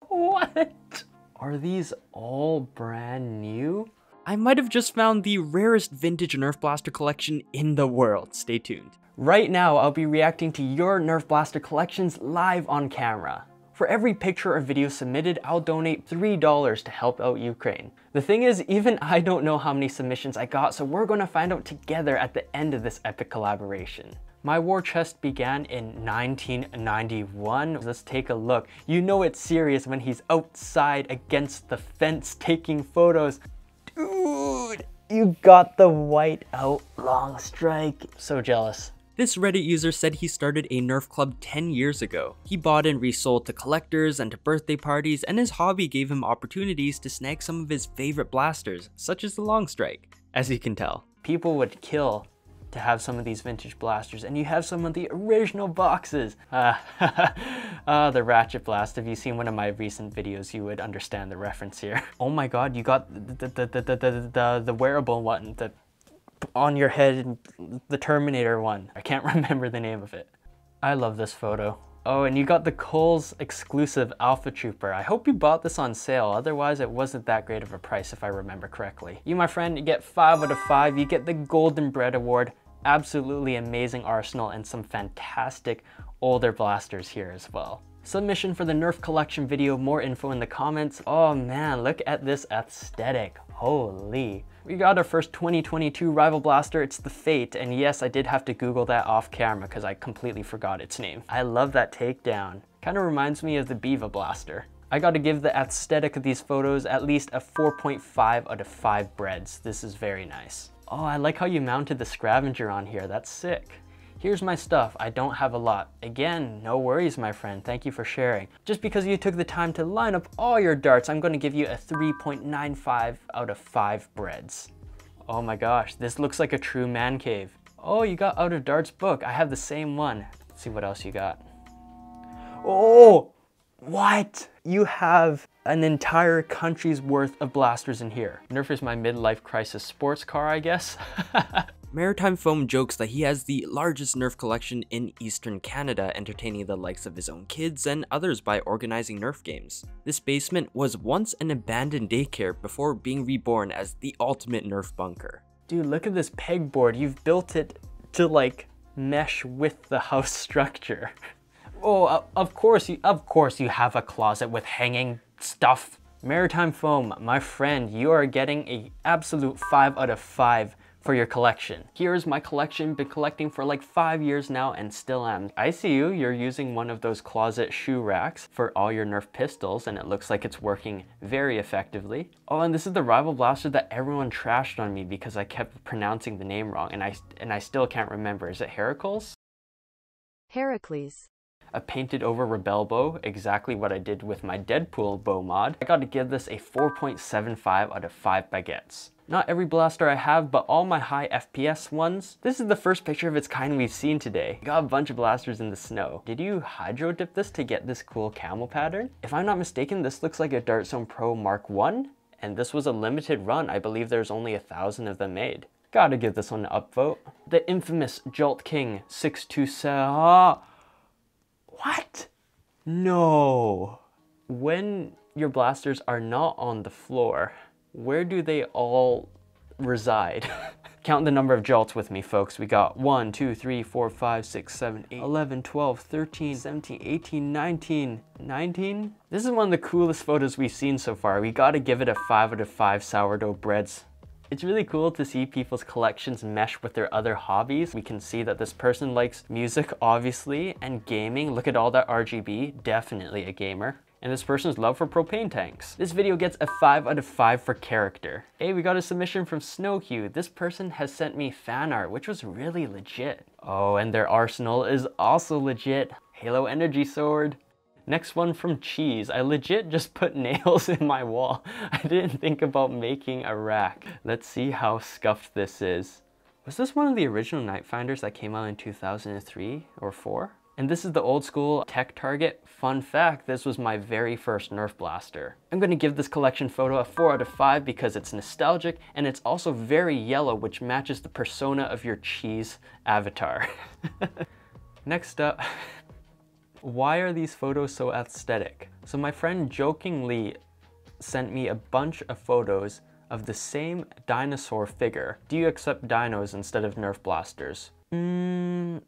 What? Are these all brand new? I might have just found the rarest vintage Nerf Blaster collection in the world. Stay tuned. Right now, I'll be reacting to your Nerf Blaster collections live on camera. For every picture or video submitted, I'll donate $3 to help out Ukraine. The thing is, even I don't know how many submissions I got, so we're gonna find out together at the end of this epic collaboration. My war chest began in 1991. Let's take a look. You know it's serious when he's outside against the fence taking photos. Dude, you got the white out long strike. So jealous. This Reddit user said he started a Nerf club 10 years ago. He bought and resold to collectors and to birthday parties, and his hobby gave him opportunities to snag some of his favorite blasters, such as the Long Strike, as you can tell. People would kill to have some of these vintage blasters, and you have some of the original boxes. Uh, uh, the Ratchet Blast, if you've seen one of my recent videos, you would understand the reference here. Oh my god, you got the, the, the, the, the, the, wearable one, the on your head, the Terminator one. I can't remember the name of it. I love this photo. Oh, and you got the Kohl's exclusive Alpha Trooper. I hope you bought this on sale, otherwise it wasn't that great of a price if I remember correctly. You, my friend, you get 5 out of 5. You get the Golden Bread Award. Absolutely amazing arsenal and some fantastic older blasters here as well. Submission for the Nerf collection video, more info in the comments. Oh man, look at this aesthetic. Holy. We got our first 2022 Rival Blaster, it's the Fate, and yes, I did have to Google that off camera because I completely forgot its name. I love that takedown. Kind of reminds me of the Biva Blaster. I gotta give the aesthetic of these photos at least a 4.5 out of 5 breads. This is very nice. Oh, I like how you mounted the scavenger on here, that's sick. Here's my stuff, I don't have a lot. Again, no worries my friend, thank you for sharing. Just because you took the time to line up all your darts, I'm gonna give you a 3.95 out of 5 breads. Oh my gosh, this looks like a true man cave. Oh, you got Out of Darts book, I have the same one. Let's see what else you got. Oh, what? You have an entire country's worth of blasters in here. Nerf is my midlife crisis sports car, I guess. Maritime Foam jokes that he has the largest Nerf collection in eastern Canada, entertaining the likes of his own kids and others by organizing Nerf games. This basement was once an abandoned daycare before being reborn as the ultimate Nerf bunker. Dude, look at this pegboard. You've built it to like mesh with the house structure. Oh, of course you of course you have a closet with hanging stuff. Maritime Foam, my friend, you are getting a absolute 5 out of 5 for your collection. Here's my collection, been collecting for like five years now and still am. I see you, you're using one of those closet shoe racks for all your Nerf pistols and it looks like it's working very effectively. Oh, and this is the Rival Blaster that everyone trashed on me because I kept pronouncing the name wrong and I, and I still can't remember. Is it Heracles? Heracles a painted over Rebel bow, exactly what I did with my Deadpool bow mod. I gotta give this a 4.75 out of 5 baguettes. Not every blaster I have, but all my high FPS ones. This is the first picture of its kind we've seen today. Got a bunch of blasters in the snow. Did you hydro dip this to get this cool camel pattern? If I'm not mistaken, this looks like a Dartzone Pro Mark 1, and this was a limited run. I believe there's only a thousand of them made. Gotta give this one an upvote. The infamous Jolt King 627. What? No. When your blasters are not on the floor, where do they all reside? Count the number of jolts with me, folks. We got 1, 2, 3, 4, 5, 6, 7, 8, 11, 12, 13, 17, 18, 19, 19? This is one of the coolest photos we've seen so far. We gotta give it a 5 out of 5 sourdough breads. It's really cool to see people's collections mesh with their other hobbies. We can see that this person likes music, obviously, and gaming. Look at all that RGB, definitely a gamer and this person's love for propane tanks. This video gets a 5 out of 5 for character. Hey, we got a submission from Snowhue. This person has sent me fan art, which was really legit. Oh, and their arsenal is also legit. Halo Energy Sword. Next one from Cheese. I legit just put nails in my wall. I didn't think about making a rack. Let's see how scuffed this is. Was this one of the original Nightfinders that came out in 2003 or 4? And this is the old school Tech Target. Fun fact, this was my very first Nerf blaster. I'm gonna give this collection photo a 4 out of 5 because it's nostalgic and it's also very yellow which matches the persona of your cheese avatar. Next up, why are these photos so aesthetic? So my friend jokingly sent me a bunch of photos of the same dinosaur figure. Do you accept dinos instead of Nerf blasters? Mmm,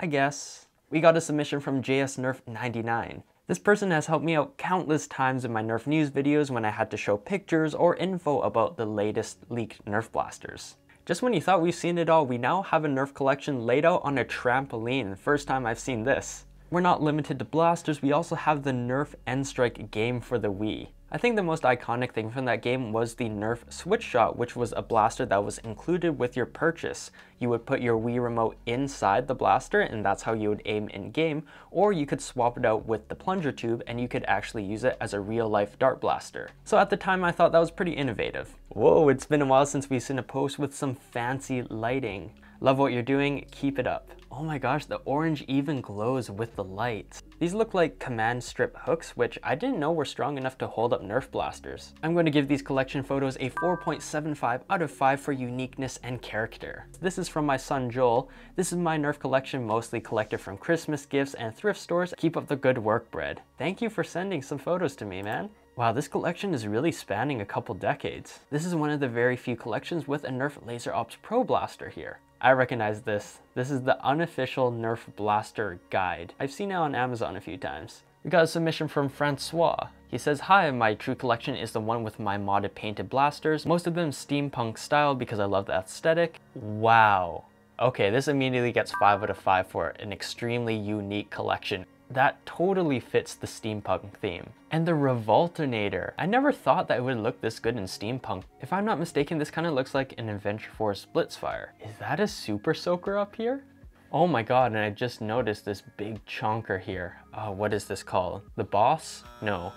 I guess. We got a submission from JS Nerf 99. This person has helped me out countless times in my Nerf news videos when I had to show pictures or info about the latest leaked Nerf blasters. Just when you thought we've seen it all, we now have a Nerf collection laid out on a trampoline. First time I've seen this. We're not limited to blasters, we also have the Nerf N-Strike game for the Wii. I think the most iconic thing from that game was the Nerf Switch Shot, which was a blaster that was included with your purchase. You would put your Wii remote inside the blaster and that's how you would aim in game, or you could swap it out with the plunger tube and you could actually use it as a real life dart blaster. So at the time I thought that was pretty innovative. Whoa, it's been a while since we've seen a post with some fancy lighting. Love what you're doing, keep it up. Oh my gosh, the orange even glows with the light. These look like command strip hooks, which I didn't know were strong enough to hold up Nerf blasters. I'm going to give these collection photos a 4.75 out of 5 for uniqueness and character. This is from my son Joel. This is my Nerf collection mostly collected from Christmas gifts and thrift stores. Keep up the good work, Bread. Thank you for sending some photos to me, man. Wow, this collection is really spanning a couple decades. This is one of the very few collections with a Nerf Laser Ops Pro Blaster here. I recognize this. This is the unofficial Nerf Blaster Guide. I've seen it on Amazon a few times. We got a submission from Francois. He says, Hi, my true collection is the one with my modded painted blasters, most of them steampunk style because I love the aesthetic. Wow. Okay, this immediately gets 5 out of 5 for an extremely unique collection that totally fits the steampunk theme. And the Revoltonator. I never thought that it would look this good in steampunk. If I'm not mistaken, this kind of looks like an Adventure Force Blitzfire. Is that a Super Soaker up here? Oh my god, and I just noticed this big chonker here. Uh, what is this called? The boss? No.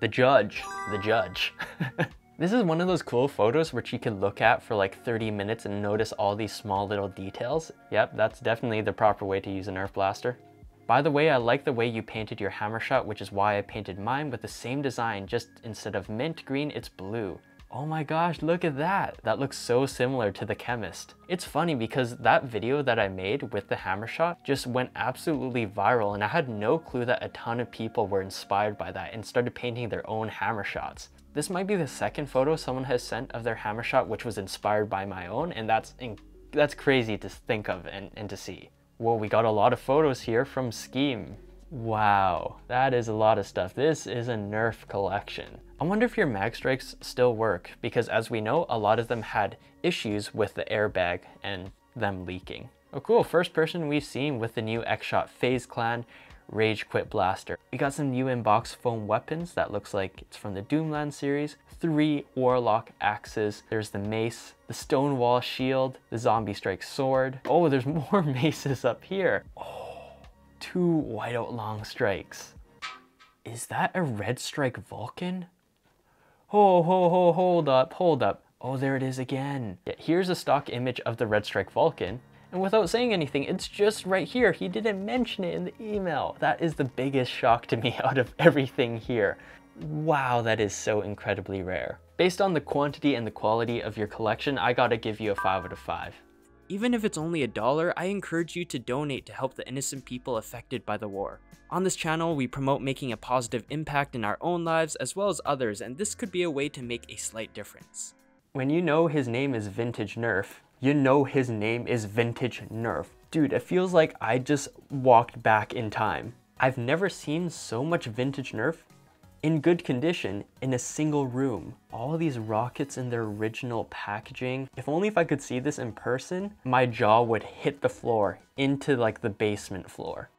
The judge. The judge. This is one of those cool photos which you can look at for like 30 minutes and notice all these small little details. Yep, that's definitely the proper way to use a Nerf blaster. By the way, I like the way you painted your hammer shot, which is why I painted mine with the same design, just instead of mint green, it's blue. Oh my gosh, look at that. That looks so similar to The Chemist. It's funny because that video that I made with the hammer shot just went absolutely viral and I had no clue that a ton of people were inspired by that and started painting their own hammer shots. This might be the second photo someone has sent of their hammer shot which was inspired by my own and that's that's crazy to think of and, and to see. Well, we got a lot of photos here from Scheme. Wow, that is a lot of stuff. This is a Nerf collection. I wonder if your mag strikes still work because as we know, a lot of them had issues with the airbag and them leaking. Oh cool, first person we've seen with the new X-Shot FaZe Clan Rage Quit Blaster. We got some new inbox foam weapons that looks like it's from the Doomland series. Three Warlock axes. There's the mace, the Stonewall shield, the Zombie Strike sword. Oh, there's more maces up here. Oh, two whiteout long strikes. Is that a red strike Vulcan? Ho, ho, ho, hold up, hold up. Oh, there it is again. Yeah, here's a stock image of the Red Strike Vulcan. And without saying anything, it's just right here. He didn't mention it in the email. That is the biggest shock to me out of everything here. Wow, that is so incredibly rare. Based on the quantity and the quality of your collection, I gotta give you a 5 out of 5. Even if it's only a dollar, I encourage you to donate to help the innocent people affected by the war. On this channel, we promote making a positive impact in our own lives as well as others, and this could be a way to make a slight difference. When you know his name is Vintage Nerf, you know his name is Vintage Nerf. Dude, it feels like I just walked back in time. I've never seen so much vintage Nerf in good condition in a single room. All these rockets in their original packaging. If only if I could see this in person, my jaw would hit the floor into like the basement floor.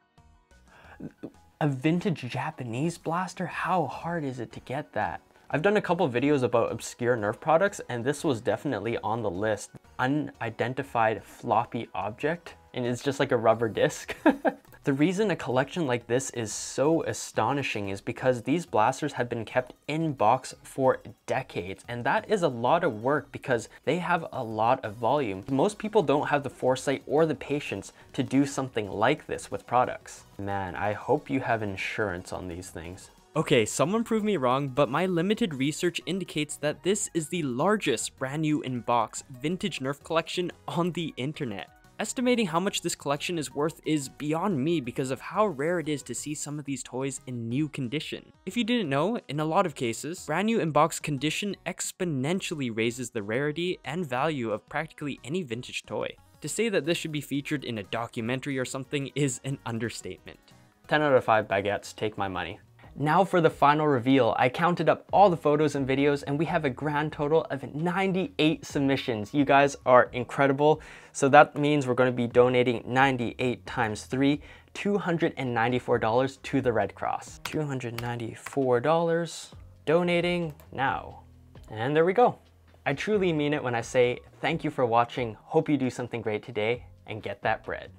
A vintage Japanese blaster? How hard is it to get that? I've done a couple videos about obscure Nerf products and this was definitely on the list. Unidentified floppy object and it's just like a rubber disc. the reason a collection like this is so astonishing is because these blasters have been kept in box for decades and that is a lot of work because they have a lot of volume. Most people don't have the foresight or the patience to do something like this with products. Man, I hope you have insurance on these things. Okay, someone proved me wrong, but my limited research indicates that this is the largest brand new in box vintage Nerf collection on the internet. Estimating how much this collection is worth is beyond me because of how rare it is to see some of these toys in new condition. If you didn't know, in a lot of cases, brand new in-box condition exponentially raises the rarity and value of practically any vintage toy. To say that this should be featured in a documentary or something is an understatement. 10 out of 5 baguettes, take my money. Now for the final reveal. I counted up all the photos and videos and we have a grand total of 98 submissions. You guys are incredible. So that means we're going to be donating 98 times 3, $294 to the Red Cross. $294 donating now. And there we go. I truly mean it when I say thank you for watching. Hope you do something great today and get that bread.